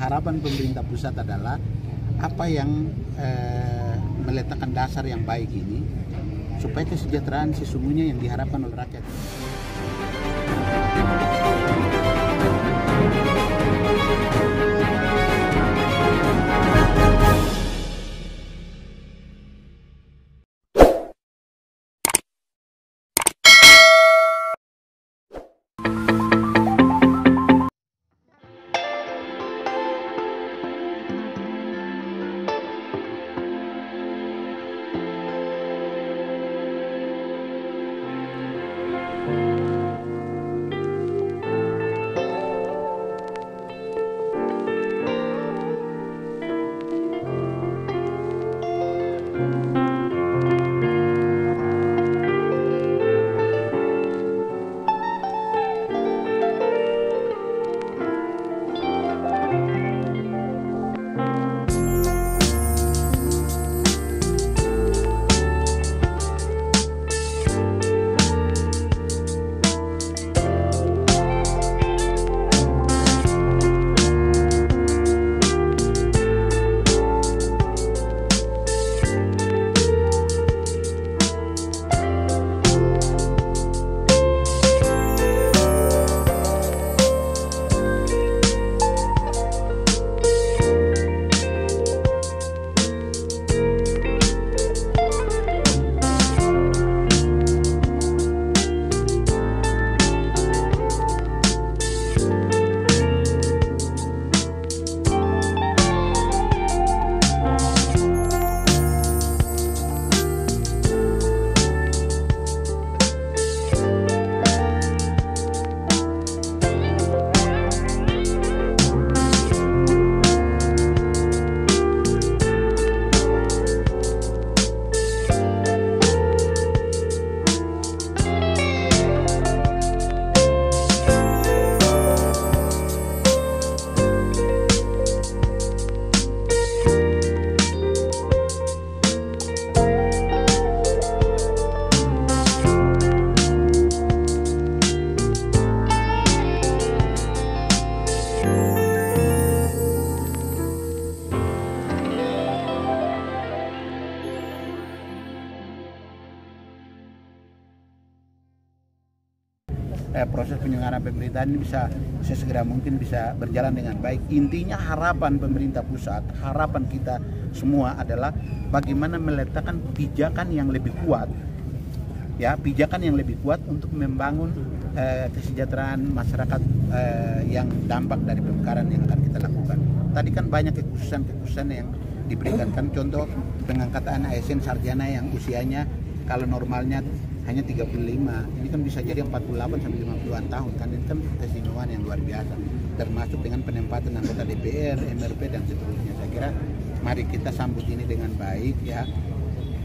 harapan pemerintah pusat adalah apa yang eh, meletakkan dasar yang baik ini supaya kesejahteraan sesungguhnya yang diharapkan oleh rakyat. Eh, proses penyelenggaraan pemerintahan ini bisa sesegera mungkin bisa berjalan dengan baik. Intinya harapan pemerintah pusat, harapan kita semua adalah bagaimana meletakkan pijakan yang lebih kuat, ya pijakan yang lebih kuat untuk membangun eh, kesejahteraan masyarakat eh, yang dampak dari pemekaran yang akan kita lakukan. Tadi kan banyak kekhususan-kekhususan yang diberikan kan contoh pengangkatan ASN sarjana yang usianya kalau normalnya hanya 35 ini kan bisa jadi 48 sampai 50-an tahun kan? Ini kan keistimewaan yang luar biasa termasuk dengan penempatan anggota DPR, MRP dan seterusnya. Saya kira mari kita sambut ini dengan baik ya.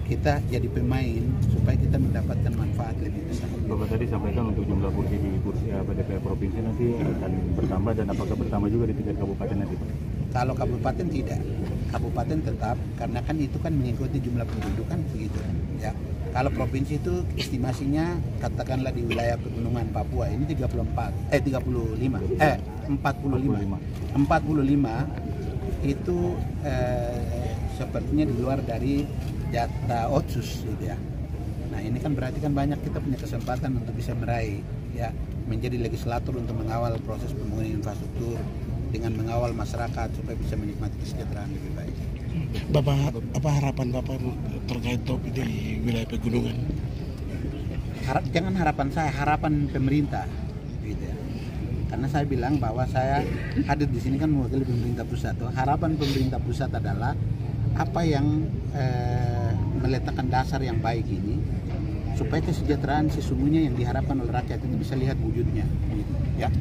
Kita jadi pemain supaya kita mendapatkan manfaat lebih besar. Bapak tadi sampaikan untuk jumlah kursi di kursi apa DPR provinsi nanti akan bertambah dan apakah bertambah juga di tingkat kabupaten nanti Pak? Kalau kabupaten tidak, kabupaten tetap karena kan itu kan mengikuti jumlah penduduk kan begitu ya. Kalau provinsi itu estimasinya katakanlah di wilayah pegunungan Papua ini 34 eh 35 eh 45 45 itu eh, sepertinya di luar dari jatah otsus gitu ya. Nah ini kan berarti kan banyak kita punya kesempatan untuk bisa meraih ya menjadi legislator untuk mengawal proses pembangunan infrastruktur dengan mengawal masyarakat supaya bisa menikmati kesejahteraan lebih baik. Bapak apa harapan Bapak terkait top di wilayah pegunungan? Harap, jangan harapan saya, harapan pemerintah gitu ya. Karena saya bilang bahwa saya hadir di sini kan mewakili pemerintah pusat. Harapan pemerintah pusat adalah apa yang eh, meletakkan dasar yang baik ini supaya kesejahteraan sesungguhnya yang diharapkan oleh rakyat itu bisa lihat wujudnya gitu, ya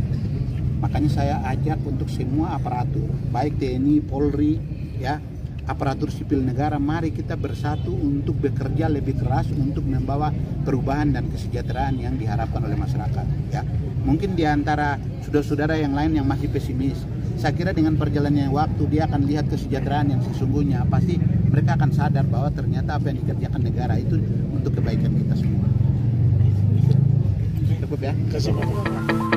makanya saya ajak untuk semua aparatur baik TNI Polri ya aparatur sipil negara mari kita bersatu untuk bekerja lebih keras untuk membawa perubahan dan kesejahteraan yang diharapkan oleh masyarakat ya. Mungkin di antara saudara-saudara yang lain yang masih pesimis saya kira dengan perjalannya waktu dia akan lihat kesejahteraan yang sesungguhnya pasti mereka akan sadar bahwa ternyata apa yang dikerjakan negara itu untuk kebaikan kita semua. Cukup ya. Kasih. Bapak.